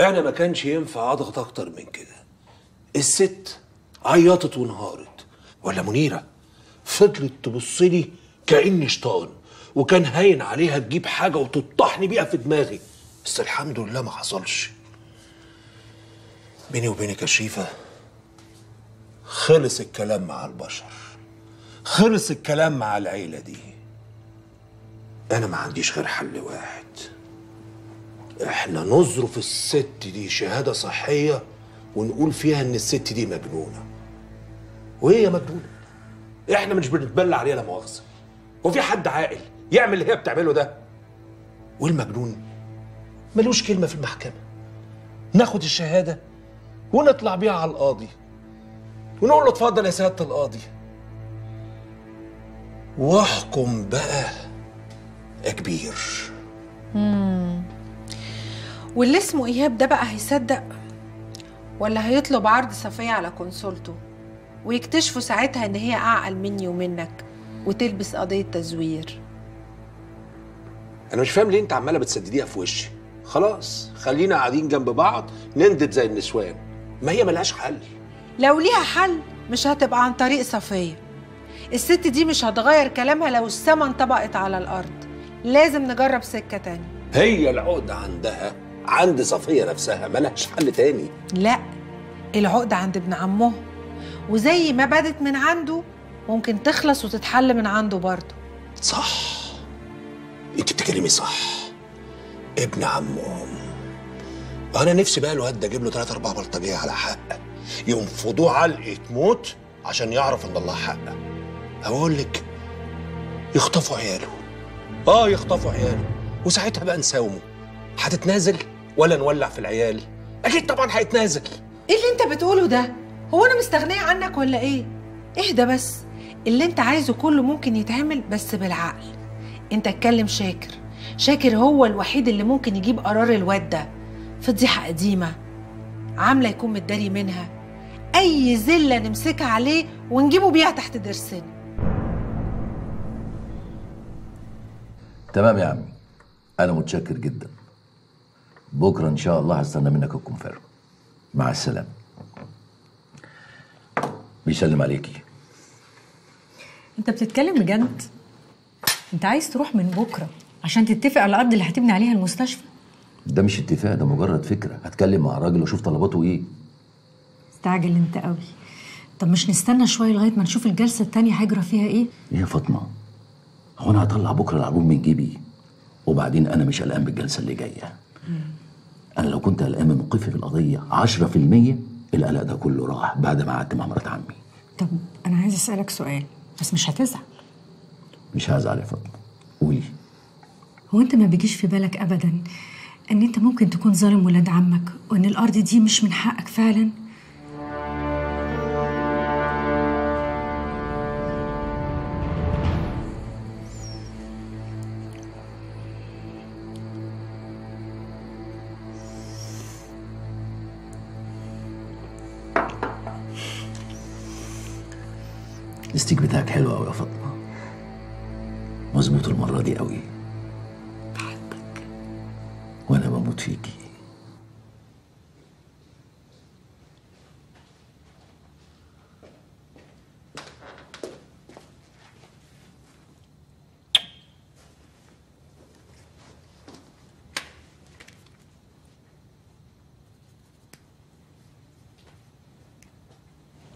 أنا ما كانش ينفع أضغط أكتر من كده. الست عيطت وانهارت. ولا منيرة فضلت تبص لي كأني شيطان وكان هاين عليها تجيب حاجة وتطحني بيها في دماغي. بس الحمد لله ما حصلش. بيني وبينك يا شريفة خلص الكلام مع البشر. خلص الكلام مع العيلة دي. أنا ما عنديش غير حل واحد. إحنا نظرف الست دي شهادة صحية ونقول فيها إن الست دي مجنونة. وهي مجنونة. إحنا مش بنتبلى عليها لا مؤاخذة. وفي حد عاقل يعمل اللي هي بتعمله ده؟ والمجنون ملوش كلمة في المحكمة. ناخد الشهادة ونطلع بيها على القاضي. ونقول له اتفضل يا سيادة القاضي. واحكم بقى يا كبير. واللي اسمه إيهاب ده بقى هيصدق؟ ولا هيطلب عرض صفية على كونسولته ويكتشفوا ساعتها إن هي أعقل مني ومنك وتلبس قضية تزوير؟ أنا مش فاهم ليه أنت عمالة بتسدديها في وشي. خلاص خلينا قاعدين جنب بعض نندب زي النسوان. ما هي ملهاش حل. لو ليها حل مش هتبقى عن طريق صفية. الست دي مش هتغير كلامها لو السما انطبقت على الأرض. لازم نجرب سكة تانية. هي العقدة عندها. عند صفية نفسها ملهاش حل تاني. لا العقدة عند ابن عمه. وزي ما بدت من عنده ممكن تخلص وتتحل من عنده برضه. صح. انت بتتكلمي صح. ابن عمهم أنا نفسي بقى الواد ده أجيب له ثلاثة أربع بلطجية على حق. ينفضوه علقة موت عشان يعرف ان الله حق. أقول لك يخطفوا عياله. آه يخطفوا عياله. وساعتها بقى نساومه. هتتنازل؟ ولا نولع في العيال. أكيد طبعا هيتنازل. إيه اللي أنت بتقوله ده؟ هو أنا مستغنية عنك ولا إيه؟ اهدى بس؟ اللي أنت عايزه كله ممكن يتعمل بس بالعقل. أنت اتكلم شاكر. شاكر هو الوحيد اللي ممكن يجيب قرار الواد ده فضيحة قديمة. عاملة يكون متداري منها. أي زله نمسكها عليه ونجيبه بيها تحت ضرسنا. تمام يا عمي. أنا متشكر جدا. بكرة إن شاء الله هستنى منك الكونفيرم. مع السلامة. بيسلم عليكي. أنت بتتكلم بجد؟ أنت عايز تروح من بكرة عشان تتفق على الأرض اللي هتبني عليها المستشفى؟ ده مش اتفاق ده مجرد فكرة. هتكلم مع الراجل واشوف طلباته إيه. استعجل أنت قوي. طب مش نستنى شوية لغاية ما نشوف الجلسة التانية هيجرى فيها إيه؟ إيه يا فاطمة هو أنا هطلع بكرة العربون من جيبي؟ وبعدين أنا مش قلقان بالجلسة اللي جاية. أنا لو كنت قلقان من موقفي في القضية 10% القلق ده كله راح بعد ما قعدت مع مرات عمي. طب أنا عايز أسألك سؤال بس مش هتزعل. مش هزعل يا فاطمه قولي. هو أنت ما بيجيش في بالك ابدا إن أنت ممكن تكون ظالم ولاد عمك وإن الأرض دي مش من حقك فعلا؟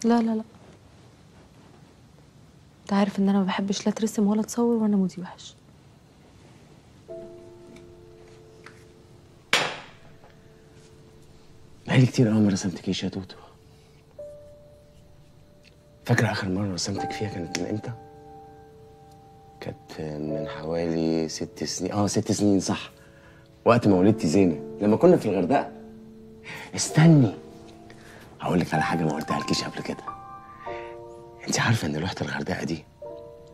لا لا لا. انت عارف ان أنا ما بحبش لا ترسم ولا تصور وأنا مودي وحش. بقالي كتير قوي ما رسمتكيش يا توتو فاكرة آخر مرة رسمتك فيها كانت من إمتى؟ كانت من حوالي ست سنين. آه ست سنين صح. وقت ما ولدتي زينة لما كنا في الغردقة. استني. هقول لك على حاجة ما قلتها لكيش قبل كده. انت عارفة ان رحت الغردقة دي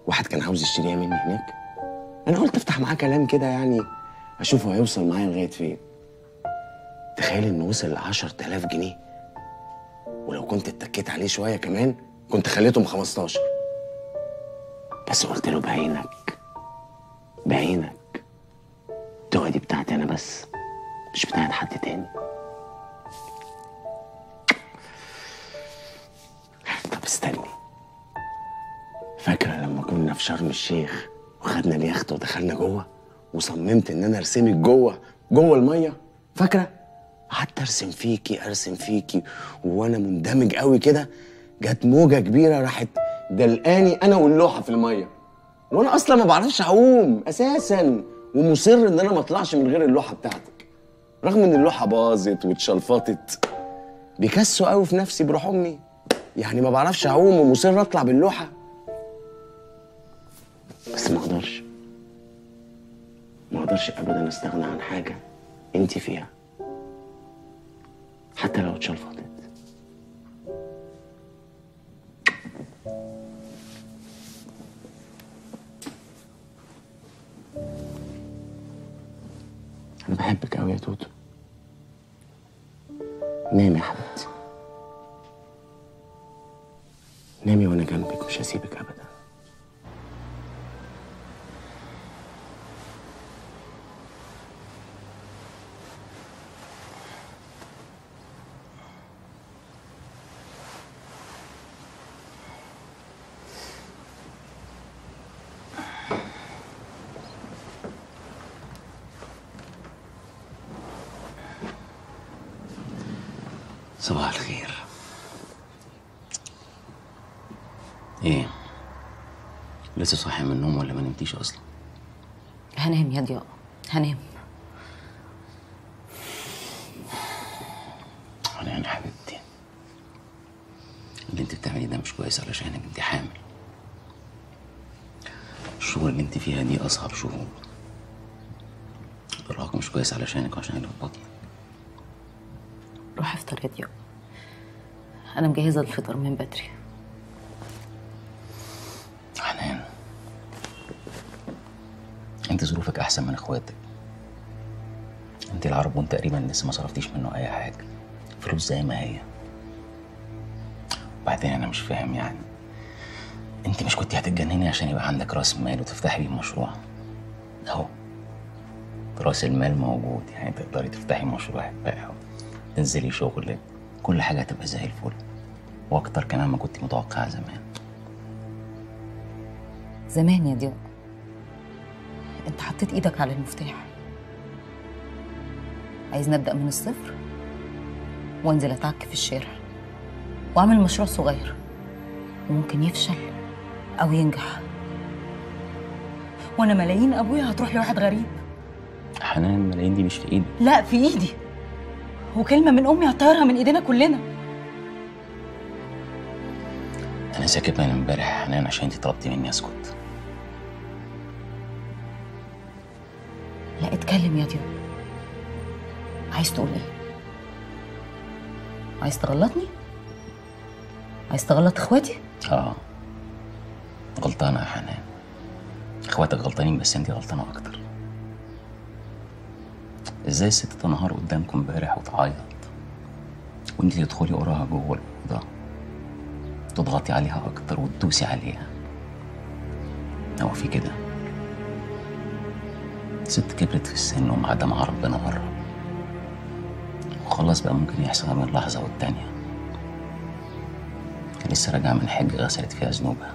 واحد كان عاوز يشتريها مني هناك؟ أنا قلت أفتح معاه كلام كده يعني اشوفه هيوصل معايا لغاية فين. تخيل إنه وصل ل 10000 جنيه. ولو كنت اتكيت عليه شوية كمان كنت خليتهم 15 بس قلت له بعينك بعينك. التوه دي بتاعتي أنا بس مش بتاعت حد تاني. شرم الشيخ وخدنا اليخت ودخلنا جوه وصممت إن أنا أرسمك جوه جوه المية. فاكرة؟ قعدت أرسم فيكي أرسم فيكي وأنا مندمج قوي كده. جت موجة كبيرة راحت دلقاني أنا واللوحة في المية. وأنا أصلا ما بعرفش أعوم أساسا ومصر إن أنا ما أطلعش من غير اللوحة بتاعتك. رغم إن اللوحة باظت واتشلفطت. بيكسوا قوي في نفسي بروح أمي. يعني ما بعرفش أعوم ومصر أطلع باللوحة. بس ما أقدرش. ما أقدرش ابدا استغنى عن حاجة انت فيها. حتى لو اتشلفطت. أنا بحبك قوي يا توتو. نامي يا حبيبتي. نامي وأنا جنبك مش هسيبك ابدا. لسه صاحي من النوم ولا ما نمتيش أصلا؟ هنام يا ضياء هنام. أنا يعني حبيبتي اللي أنت بتعمليه ده مش كويس علشانك انت حامل. الشهور اللي أنت فيها دي أصعب شهور. الارهاق مش كويس علشانك وعشان اللي في بطنك روح افطر يا ضياء. أنا مجهزة الفطار من بدري. انت ظروفك أحسن من إخواتك. أنت العربون تقريبا لسه ما صرفتيش منه أي حاجة. فلوس زي ما هي. وبعدين أنا مش فاهم يعني. أنت مش كنت هتتجنني عشان يبقى عندك رأس مال وتفتحي بيه مشروع؟ أهو. رأس المال موجود يعني تقدري تفتحي مشروع. بقى تنزلي شغل. كل حاجة هتبقى زي الفل. وأكتر كمان ما كنت متوقعة زمان. زمان يا ضياء انت حطيت إيدك على المفتاح. عايز نبدا من الصفر وأنزل أتعك في الشارع وأعمل مشروع صغير وممكن يفشل أو ينجح. وأنا ملايين أبويا هتروح لواحد غريب. حنان الملايين دي مش في إيدي. لا في إيدي. وكلمة من أمي هتطيرها من إيدينا كلنا. أنا ساكت من امبارح يا حنان عشان أنت طلبتي مني أسكت. اتكلم يا ضياء عايز تقول إيه؟ عايز تغلطني؟ عايز تغلط إخواتي؟ آه. غلطانة يا حنان. إخواتك غلطانين بس انت غلطانة أكتر. إزاي الست تنهار قدامكم امبارح وتعيط؟ وانت تدخلي وراها جوه الأوضة. تضغطي عليها أكتر وتدوسي عليها. هو في كده؟ ست كبرت في السن ومعدة مع ربنا قرب وخلاص بقى ممكن يحصل من لحظة والتانية. لسه راجعة من حج غسلت فيها ذنوبها.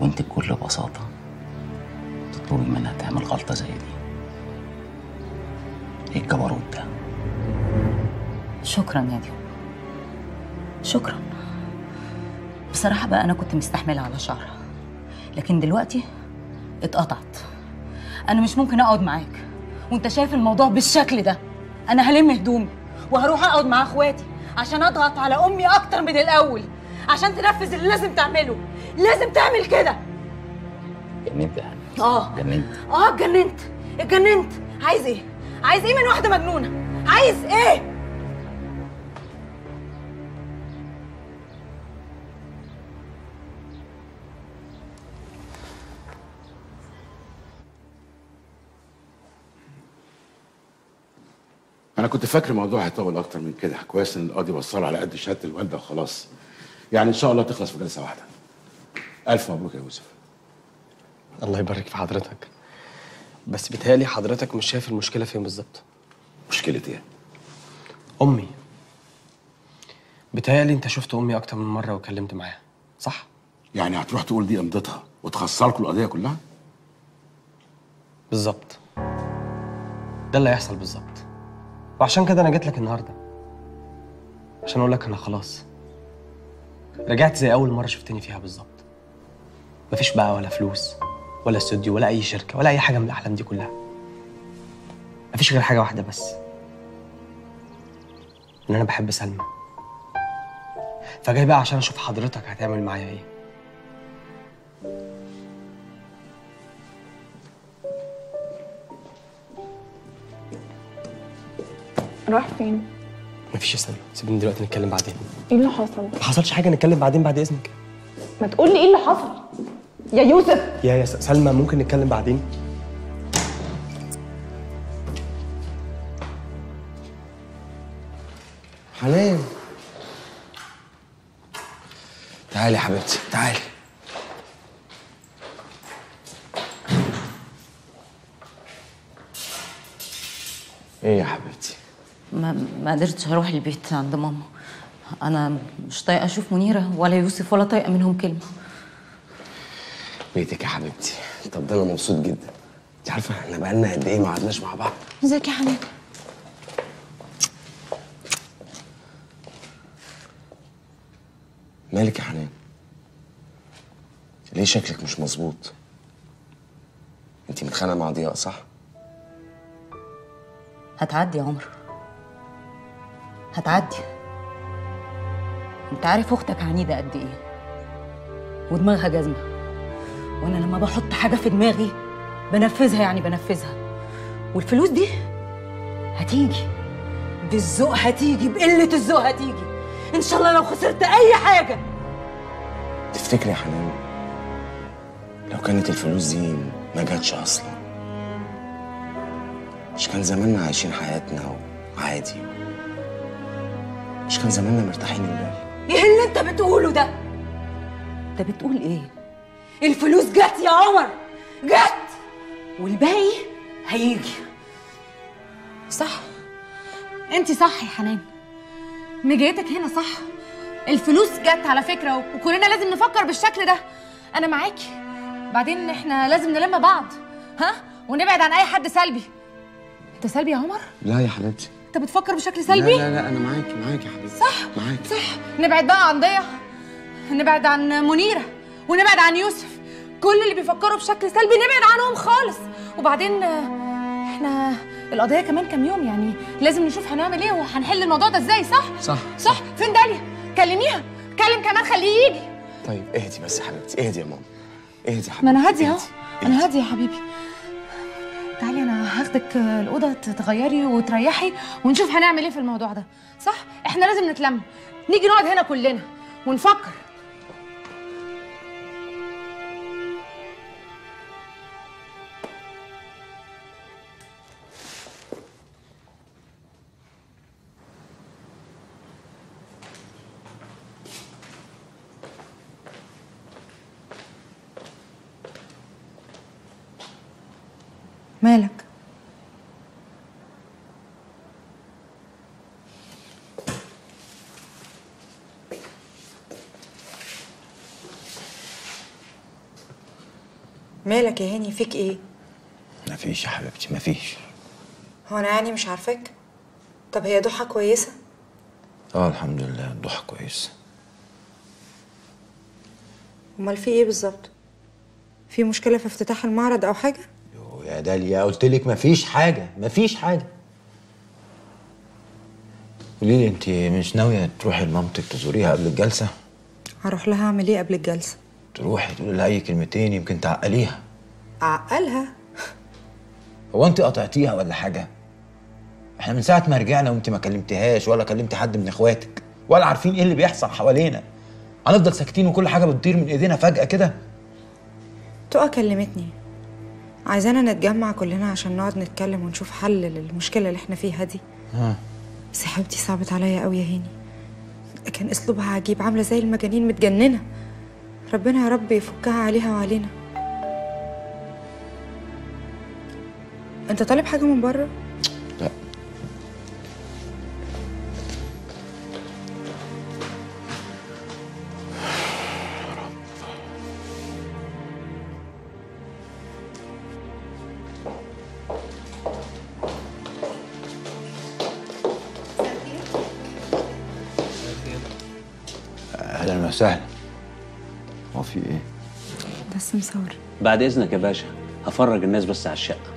وانت بكل بساطة تطلبي منها تعمل غلطة زي دي. إيه الجبروت ده شكرا يا ديو. شكرا. بصراحة بقى أنا كنت مستحملة على شعرها. لكن دلوقتي اتقطعت. أنا مش ممكن أقعد معاك. وأنت شايف الموضوع بالشكل ده. أنا هلم هدومي وهروح أقعد مع إخواتي عشان أضغط على أمي أكتر من الأول عشان تنفذ اللي لازم تعمله. لازم تعمل كده. جننت يا آه. جننت آه اتجننت. اتجننت. عايز إيه؟ عايز إيه من واحدة مجنونة؟ عايز إيه؟ أنا كنت فاكر الموضوع هيطول أكتر من كده. كويس إن القاضي وصله على قد شهادة الوالدة وخلاص. يعني إن شاء الله تخلص في جلسة واحدة. ألف مبروك يا يوسف. الله يبارك في حضرتك. بس بيتهيألي حضرتك مش شايف المشكلة فين بالظبط. مشكلة إيه؟ أمي. بيتهيألي أنت شفت أمي أكتر من مرة وكلمت معاها صح؟ يعني هتروح تقول دي امضتها وتخسركوا القضية كلها؟ بالظبط. ده اللي هيحصل بالظبط. وعشان كده أنا جيت لك النهارده. عشان أقول لك أنا خلاص. رجعت زي أول مرة شفتني فيها بالظبط. مفيش بقى ولا فلوس ولا استوديو ولا أي شركة ولا أي حاجة من الأحلام دي كلها. مفيش غير حاجة واحدة بس. إن أنا بحب سلمى. فجاي بقى عشان أشوف حضرتك هتعمل معايا إيه. راح فين؟ مفيش يا سلمى سيبني دلوقتي نتكلم بعدين إيه اللي حصل؟ ما حصلش حاجة نتكلم بعدين بعد إذنك ما تقول لي إيه اللي حصل؟ يا يوسف يا يا سلمى ممكن نتكلم بعدين حنان تعالي يا حبيبتي تعالي إيه يا حبيبتي ما ما قدرتش أروح البيت عند ماما. أنا مش طايقة أشوف منيرة ولا يوسف ولا طايقة منهم كلمة. بيتك يا حبيبتي. طب ده أنا مبسوط جدا. أنت عارفة إحنا بقالنا قد إيه ما قعدناش مع بعض؟ إزيك يا حنان مالك يا حنان؟ ليه شكلك مش مظبوط؟ أنت متخانقة مع ضياء صح؟ هتعدي يا عمر. هتعدي. انت عارف أختك عنيدة قد إيه؟ ودماغها جزمة. وأنا لما بحط حاجة في دماغي بنفذها يعني بنفذها. والفلوس دي هتيجي. بالذوق هتيجي بقلة الذوق هتيجي. إن شاء الله لو خسرت أي حاجة. تفتكري يا حنان لو كانت الفلوس دي ما جاتش أصلا مش كان زماننا عايشين حياتنا وعادي؟ مش كان زماننا مرتاحين البال إيه اللي أنت بتقوله ده؟ أنت بتقول إيه؟ الفلوس جت يا عمر جت والباقي هيجي. صح. أنت صح يا حنان. مجيتك هنا صح. الفلوس جت على فكرة وكلنا لازم نفكر بالشكل ده. أنا معاكي بعدين إحنا لازم نلم بعض. ها؟ ونبعد عن أي حد سلبي. أنت سلبي يا عمر؟ لا يا حبيبتي. انت بتفكر بشكل سلبي؟ لا لا لا أنا معاكي معاكي يا حبيبتي صح معاكي صح. نبعد بقى عن ضيا نبعد عن منيرة ونبعد عن يوسف. كل اللي بيفكروا بشكل سلبي نبعد عنهم خالص. وبعدين إحنا القضية كمان كام يوم يعني لازم نشوف هنعمل إيه وهنحل الموضوع ده إزاي صح؟ صح. صح. فين داليا؟ كلميها. كلم كمان خليه يجي. طيب اهدي بس يا حبيبتي اهدي يا ماما. اهدي يا حبيبتي. ما أنا هادية اهو. أنا هادية يا حبيبي. هاخدك آه، الأوضة تتغيري وتريحي ونشوف هنعمل إيه في الموضوع ده. صح؟ إحنا لازم نتلم. نيجي نقعد هنا كلنا ونفكر. مالك؟ مالك يا هاني فيك إيه؟ مفيش يا حبيبتي مفيش هو أنا يعني مش عارفاك؟ طب هي ضحى كويسة؟ آه الحمد لله الضحى كويس أمال في إيه بالظبط؟ في مشكلة في افتتاح المعرض أو حاجة؟ يا داليا قلت لك مفيش حاجة مفيش حاجة قولي لي انت مش ناوية تروحي لمامتك تزوريها قبل الجلسة هروح لها أعمل إيه قبل الجلسة؟ تروحي تقولي لها أي كلمتين يمكن تعقليها. أعقلها؟ هو أنت قطعتيها ولا حاجة؟ إحنا من ساعة ما رجعنا وأنت ما كلمتهاش ولا كلمت حد من إخواتك ولا عارفين إيه اللي بيحصل حوالينا. هنفضل ساكتين وكل حاجة بتطير من إيدينا فجأة كده؟ تقى كلمتني. عايزانا نتجمع كلنا عشان نقعد نتكلم ونشوف حل للمشكلة اللي إحنا فيها دي. ها. حبيبتي صعبت عليا قوي يا هاني. كان أسلوبها عجيب عاملة زي المجانين متجننة. ربنا يا رب يفكها عليها وعلينا أنت طالب حاجة من بره؟ بعد إذنك يا باشا هفرج الناس بس على الشقة.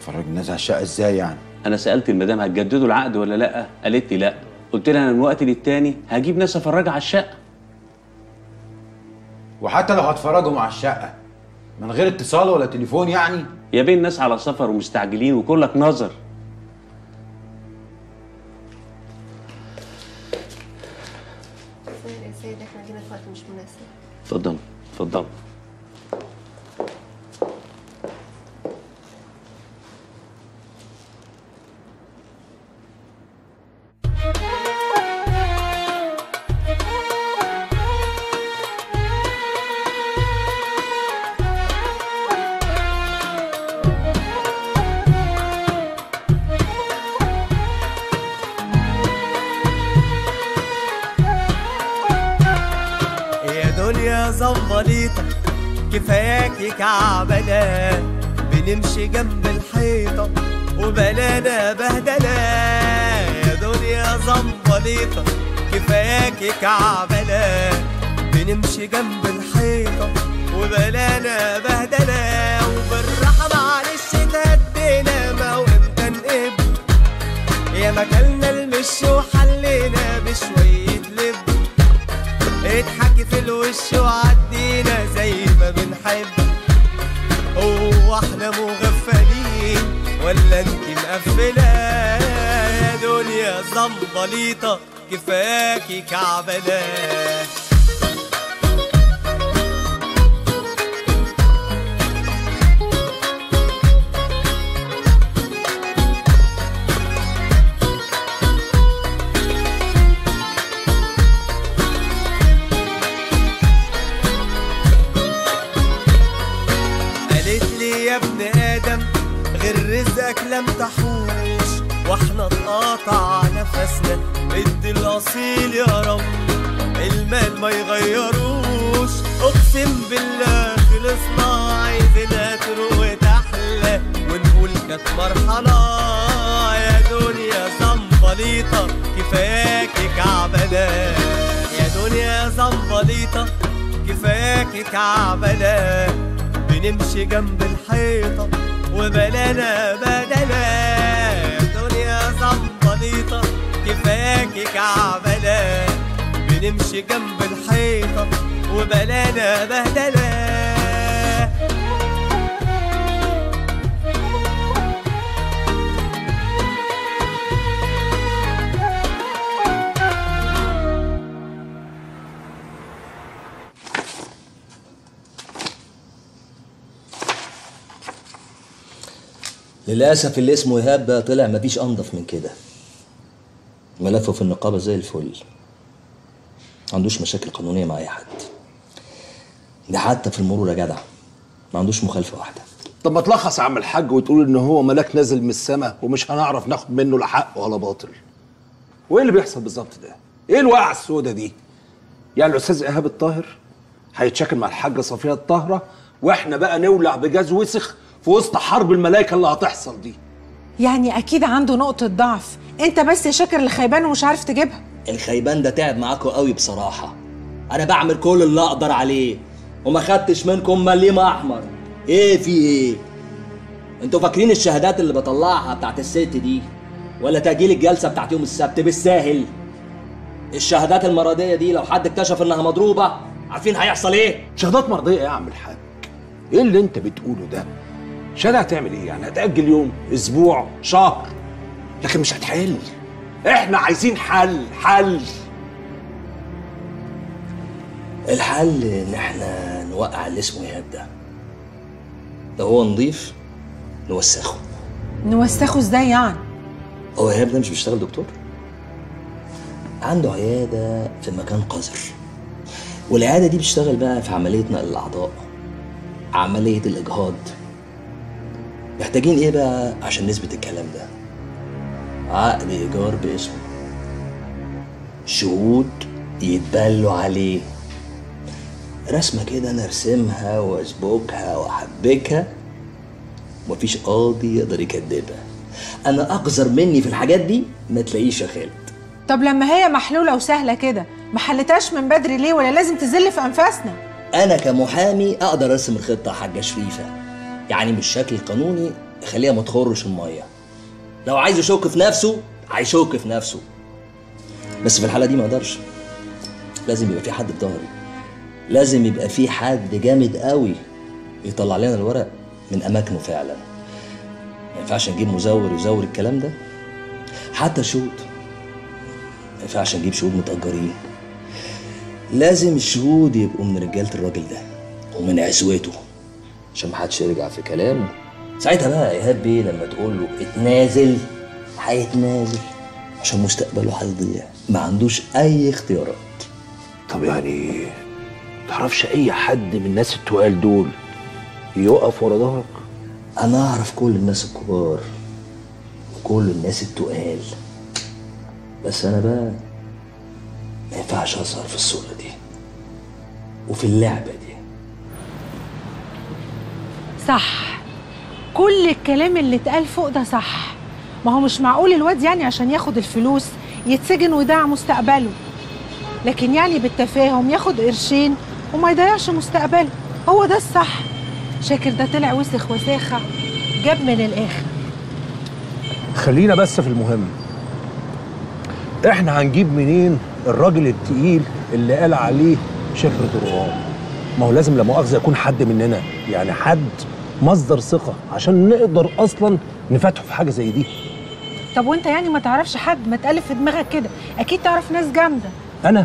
فرج الناس على الشقة إزاي يعني؟ أنا سألت المدام هتجددوا العقد ولا لأ؟ قالت لي لأ. قلت لها أنا من وقت للتاني هجيب ناس أفرجها على الشقة. وحتى لو هتفرجوا على الشقة من غير اتصال ولا تليفون يعني؟ يا بين الناس على سفر ومستعجلين وكلك نظر. يا سيد إحنا جينا في وقت مش مناسب. اتفضل اتفضل. جنب الحيطة وبلانا بهدلة. يا دنيا زمبليطة كفاياكي كعبلة. بنمشي جنب الحيطة وبلانا بهدلة. وبالراحة معلش تهدينا ما وإمتى نقب. يا مكلنا المش وحلينا بشوية لب. اضحكي في الوش وعدينا زي ما بنحب. إحنا مغفلين ولا انت مقفلة يا دنيا زمبليطة كفاكي كعبلة رزقك لم تحوش وإحنا اتقطع نفسنا ادي الأصيل يا رب المال ما يغيروش. أقسم بالله خلصنا عايزينها تروق وتحلى ونقول كانت مرحلة يا دنيا زنبليطة. كفاياكي كعبلة يا دنيا زنبليطة. كفاياكي كعبلة بنمشي جنب الحيطة. وبلانا بدلا. يا دنيا زنبليطة كفاكي كعبلة. بنمشي جنب الحيطة وبلانا بهدلة للأسف اللي اسمه إيهاب ده طلع مفيش أنضف من كده. ملفه في النقابة زي الفل. عندوش مشاكل قانونية مع أي حد. ده حتى في المرور يا جدع. ما عندوش مخالفة واحدة. طب ما تلخص يا عم الحاج وتقول إن هو ملاك نازل من السماء ومش هنعرف ناخد منه لا حق ولا باطل. وإيه اللي بيحصل بالظبط ده؟ إيه الوقعة السوداء دي؟ يعني الأستاذ إيهاب الطاهر هيتشاكل مع الحاجة صفية الطاهرة وإحنا بقى نولع بجاز وسخ في وسط حرب الملائكة اللي هتحصل دي. يعني أكيد عنده نقطة ضعف. أنت بس يا شاكر اللي خيبان ومش عارف تجيبها. الخيبان ده تعب معاكوا قوي بصراحة. أنا بعمل كل اللي أقدر عليه وما خدتش منكم مليم أحمر. إيه في إيه؟ أنتوا فاكرين الشهادات اللي بطلعها بتاعت الست دي؟ ولا تأجيل الجلسة بتاعت يوم السبت بالساهل؟ الشهادات المرضية دي لو حد اكتشف إنها مضروبة عارفين هيحصل إيه؟ شهادات مرضية يا عم الحاج. إيه اللي أنت بتقوله ده؟ شهاده هتعمل إيه يعني؟ هتأجل يوم أسبوع شهر؟ لكن مش هتحل. إحنا عايزين حل حل. الحل إن إحنا نوقع اللي اسمه إيهاب ده. لو هو نضيف نوسخه. نوسخه إزاي يعني؟ هو إيهاب ده مش بيشتغل دكتور؟ عنده عيادة في مكان قذر. والعيادة دي بتشتغل بقى في عملية نقل الأعضاء عملية الإجهاض. محتاجين إيه بقى عشان نثبت الكلام ده؟ عقد إيجار باسمه. شهود يتبلوا عليه. رسمة كده أنا أرسمها وأسبكها وأحبكها. ومفيش قاضي يقدر يكدبها أنا أقذر مني في الحاجات دي ما تلاقيش يا خالد. طب لما هي محلولة وسهلة كده ما حلتهاش من بدري ليه ولا لازم تزل في أنفاسنا؟ أنا كمحامي أقدر أرسم الخطة يا حاجة شريفة. يعني مش شكل قانوني يخليها ما تخرش المية. لو عايز يشك في نفسه هيشك في نفسه. بس في الحالة دي ما أقدرش لازم يبقى في حد في ظهري. لازم يبقى في حد جامد قوي يطلع لنا الورق من أماكنه فعلا. ما ينفعش نجيب مزور يزور الكلام ده. حتى شهود. ما ينفعش نجيب شهود متأجرين. لازم الشهود يبقوا من رجالة الراجل ده ومن عزوته. عشان محدش يرجع في كلامه. ساعتها بقى إيهاب بيه لما تقول له اتنازل هيتنازل عشان مستقبله هيضيع. ما عندوش أي اختيارات. طب يعني تعرفش أي حد من الناس التقال دول يقف ورا ظهرك؟ أنا أعرف كل الناس الكبار وكل الناس التقال. بس أنا بقى ما ينفعش أظهر في الصورة دي. وفي اللعبة دي صح. كل الكلام اللي اتقال فوق ده صح. ما هو مش معقول الواد يعني عشان ياخد الفلوس يتسجن ويضيع مستقبله. لكن يعني بالتفاهم ياخد قرشين وما يضيعش مستقبله. هو ده الصح. شاكر ده طلع وسخ وساخة جاب من الآخر. خلينا بس في المهم. إحنا هنجيب منين الراجل التقيل اللي قال عليه شفرة الرهان ما هو لازم لا مؤاخذة يكون حد مننا. يعني حد مصدر ثقة عشان نقدر أصلا نفتحه في حاجة زي دي. طب وانت يعني ما تعرفش حد ما تألف في دماغك كده. أكيد تعرف ناس جامدة. أنا؟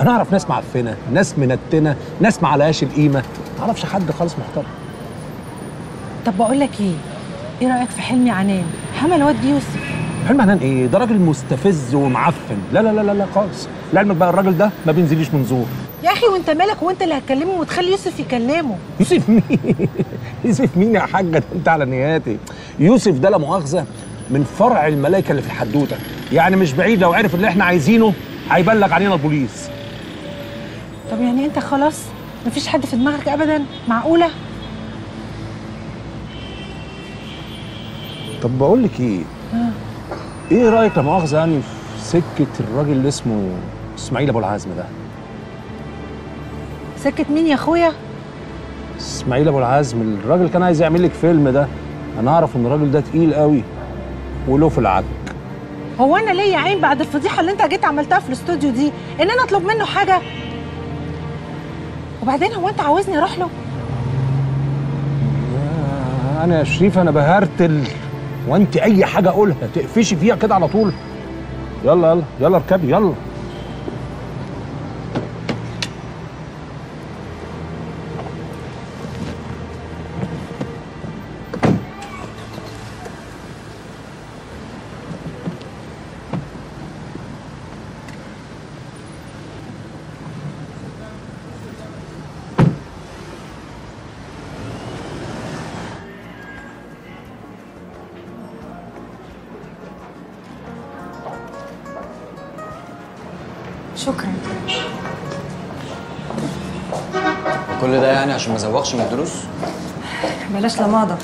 أنا أعرف ناس معفنة ناس منتنة ناس ما عليهاش القيمة. ما أعرفش حد خالص محترم. طب بقول لك إيه؟ إيه رأيك في حلمي عنان؟ حمل الواد يوسف. حلم عنان إيه؟ ده راجل مستفز ومعفن. لا لا لا لا, لا خالص. لعلمك بقى الراجل ده ما بينزليش من زور. يا أخي وأنت مالك؟ وأنت اللي هتكلمه وتخلي يوسف يكلمه. يوسف مين؟ يوسف مين يا حاجة ده أنت على نياتي. يوسف ده لا مؤاخذة من فرع الملائكة اللي في الحدوتة. يعني مش بعيد لو عرف اللي إحنا عايزينه هيبلغ علينا البوليس. طب يعني أنت خلاص؟ مفيش حد في دماغك ابدا؟ معقولة؟ طب بقول لك إيه؟ آه. إيه رأيك لا مؤاخذة يعني في سكة الراجل اللي اسمه إسماعيل أبو العزم ده؟ سكة مين يا أخويا؟ إسماعيل أبو العزم الراجل كان عايز يعمل لك فيلم ده. أنا أعرف إن الراجل ده تقيل قوي وله في العك. هو أنا ليا عين بعد الفضيحة اللي أنت جيت عملتها في الاستوديو دي إن أنا أطلب منه حاجة؟ وبعدين هو أنت عاوزني أروح له؟ أنا يا شريف أنا بهرتل. وأنت أي حاجة أقولها تقفشي فيها كده على طول. يلا يلا يلا اركبي يلا. كل ده يعني عشان ما ازوقش من الدروس؟ بلاش لماضه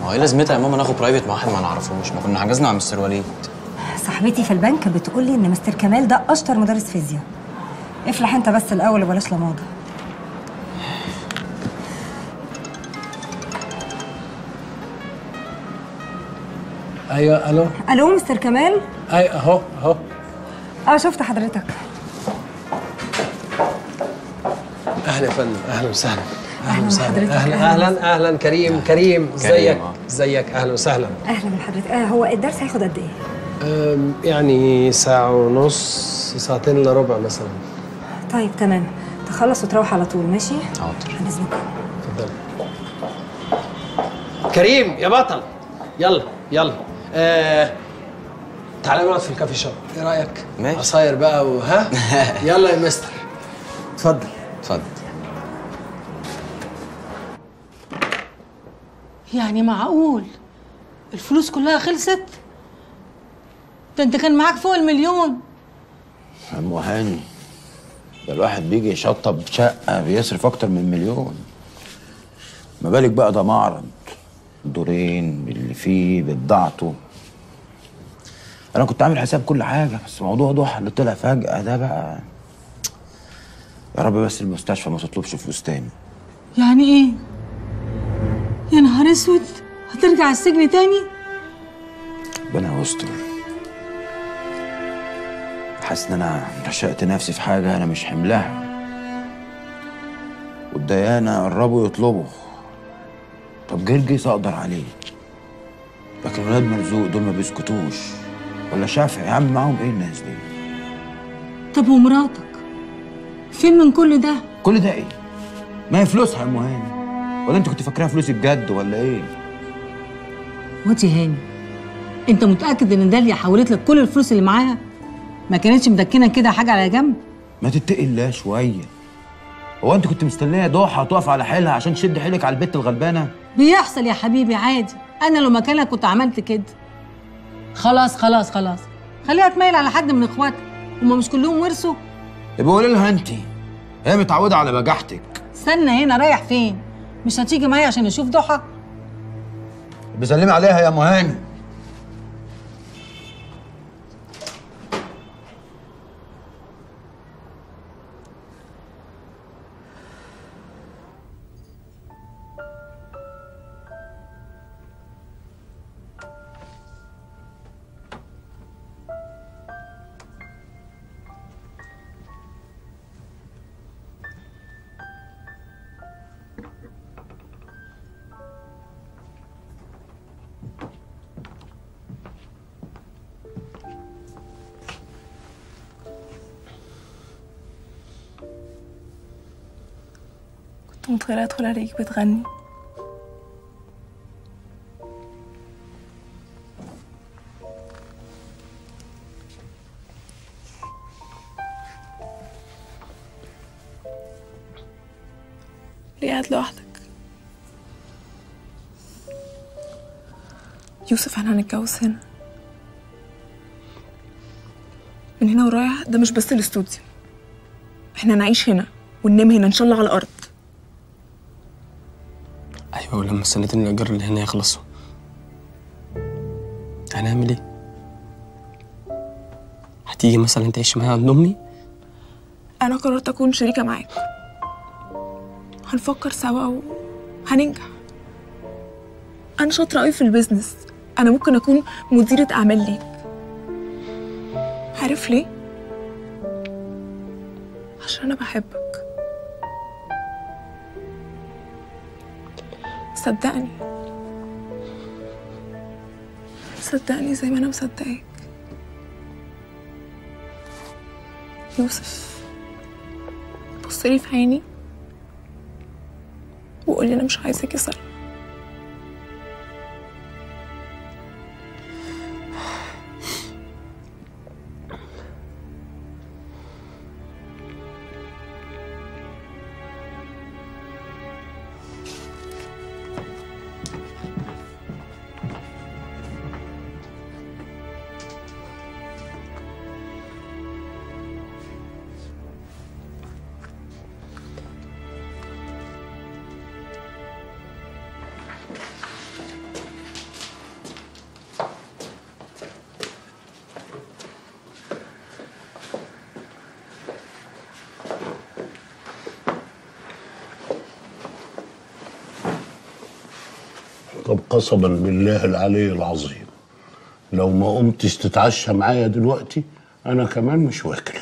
ما هو إيه لازمتها يا ماما ناخد برايفت مع واحد ما نعرفوش؟ ما كنا حجزنا مع مستر وليد. صاحبتي في البنك بتقول لي إن مستر كمال ده أشطر مدرس فيزياء. افلح أنت بس الأول وبلاش لماضه أيوه ألو؟ ألو مستر كمال؟ أي أهو أهو. آه شفت حضرتك. أهلا يا فندم. أهلا وسهلا. أهلا وسهلا. أهلا. أهلاً. أهلا. أهلا. كريم. كريم. ازيك. ازيك أهلا وسهلا. أهلا بحضرتك آه هو الدرس هياخد قد إيه؟ يعني ساعة ونص ساعتين الا ربع مثلا. طيب تمام. تخلص وتروح على طول. ماشي؟ حاضر. إذنك. اتفضل كريم يا بطل. يلا يلا. آه تعالى نقعد في الكافي شوب إيه رأيك؟ ماشي. عصاير بقى وها يلا يا مستر. اتفضل. اتفضل. يعني معقول؟ الفلوس كلها خلصت؟ ده انت كان معاك فوق المليون. عم هاني ده الواحد بيجي يشطب شقة بيصرف أكتر من مليون. ما بالك بقى ده معرض؟ دورين باللي فيه بضاعته أنا كنت عامل حساب كل حاجة بس موضوع ضحى اللي طلع فجأة ده بقى. يا رب بس المستشفى ما تطلبش فلوس تاني. يعني إيه؟ يا نهار أسود. هترجع السجن تاني؟ ربنا يستر. حاسس إن أنا رشقت نفسي في حاجة أنا مش حملها. والديانة قربوا يطلبوا. طب جرجس أقدر عليه؟ لكن ولاد مرزوق دول ما بيسكتوش. ولا شافعي عامل معاهم إيه الناس دي؟ طب ومراتك؟ فين من كل ده؟ كل ده إيه؟ ما هي فلوسها يا هاني ولا انت كنت فاكراها فلوس الجد ولا إيه؟ واتي هاني انت متأكد ان داليا حولت لك كل الفلوس اللي معاها؟ ما كانتش مدكنة كده حاجة على جنب؟ ما تتقي الله شوية. هو انت كنت مستنية ضحى تقف على حيلها عشان تشد حيلك على البت الغلبانة؟ بيحصل يا حبيبي عادي. أنا لو مكانك كنت عملت كده. خلاص خلاص خلاص. خليها تميل على حد من اخواتها هما مش كلهم ورثوا؟ يبقى قولي لها انت هي متعودة على بجاحتك. استنى هنا رايح فين؟ مش هتيجي معايا عشان نشوف ضحى. بسلمي عليها يا ام متخيلة أدخل عليك بتغني ليه قاعد لوحدك. يوسف إحنا هنتجوز هنا. من هنا ورايح ده مش بس الاستوديو. إحنا هنعيش هنا وننام هنا إن شاء الله على الأرض. السنتين الايجار اللي هنا يخلصوا هنعمل إيه؟ هتيجي مثلا تعيش معايا عند أمي؟ أنا قررت أكون شريكة معاك. هنفكر سوا وهننجح أنا شاطرة قوي في البيزنس. أنا ممكن أكون مديرة أعمال ليك. عارف ليه؟ عشان أنا بحبك. صدقني. صدقني زي ما أنا مصدقاك. يوسف بصلي في عيني وقولي أنا مش عايزك يا قسما بالله العلي العظيم. لو ما قمتش تتعشى معايا دلوقتي أنا كمان مش واكل.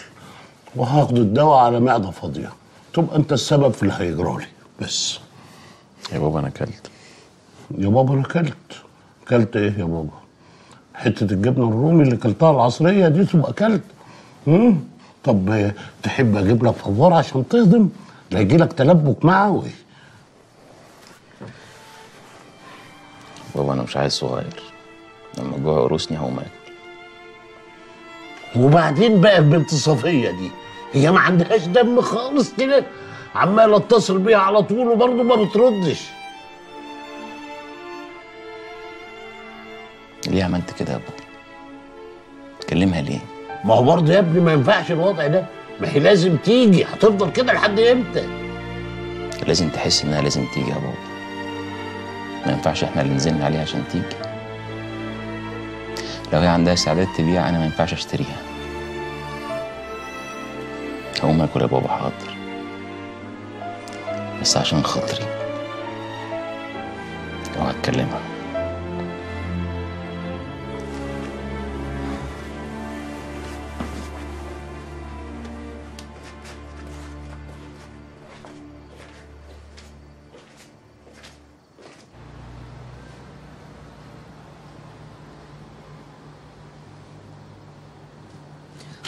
وهاخد الدواء على معدة فاضية. تبقى أنت السبب في اللي هيجرالي بس. يا بابا أنا أكلت. يا بابا أنا أكلت. أكلت إيه يا بابا؟ حتة الجبنة الرومي اللي كلتها العصرية دي تبقى أكلت. مم؟ طب تحب أجيب لك فوار عشان تهضم؟ لا يجي لك تلبك معوي. بابا أنا مش عايز صغير. لما الجوع يقرصني هقوم أكل. وبعدين بقى البنت صفية دي هي ما عندهاش دم خالص كده عمال اتصل بيها على طول وبرضه ما بتردش. ليه عملت كده يا بابا؟ كلمها ليه؟ ما هو برضه يا ابني ما ينفعش الوضع ده. ما هي لازم تيجي هتفضل كده لحد إمتى؟ لازم تحس إنها لازم تيجي يا بابا. ما ينفعش إحنا اللي نزلنا عليها عشان تيجي. لو هي عندها استعداد تبيع أنا ما ينفعش أشتريها. هقوم آكل يا بابا حاضر. بس عشان خاطري. لو هتكلمها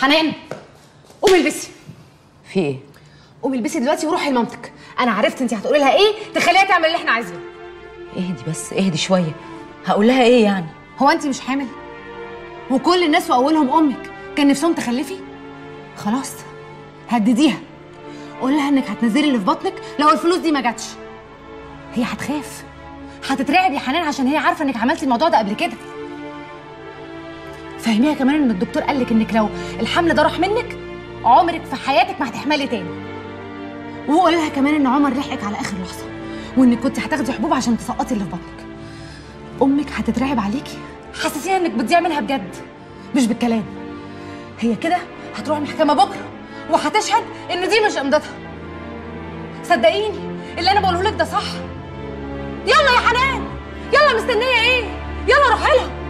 حنان قومي البسي. في إيه؟ قومي البسي دلوقتي وروحي لمامتك. أنا عرفت انت هتقولي لها إيه تخليها تعمل اللي إحنا عايزينه. اهدي بس اهدي شوية. هقول لها إيه يعني؟ هو انت مش حامل؟ وكل الناس واولهم أمك. كان نفسهم تخلفي؟ خلاص هدديها. قول لها إنك هتنزلي اللي في بطنك لو الفلوس دي ما جاتش. هي هتخاف. هتترعب يا حنان عشان هي عارفة إنك عملتي الموضوع ده قبل كده. فهميها كمان إن الدكتور قال لك إنك لو الحمل ده راح منك عمرك في حياتك ما هتحملي تاني. وقول لها كمان إن عمر لحقك على آخر لحظة وإنك كنت هتاخدي حبوب عشان تسقطي اللي في بطنك. أمك هتترعب عليكي؟ حسسيها إنك بتضيع منها بجد. مش بالكلام. هي كده هتروح المحكمة بكرة وهتشهد إن دي مش امضتها صدقيني اللي أنا بقوله لك ده صح. يلا يا حنان يلا مستنية إيه؟ يلا روحي لها.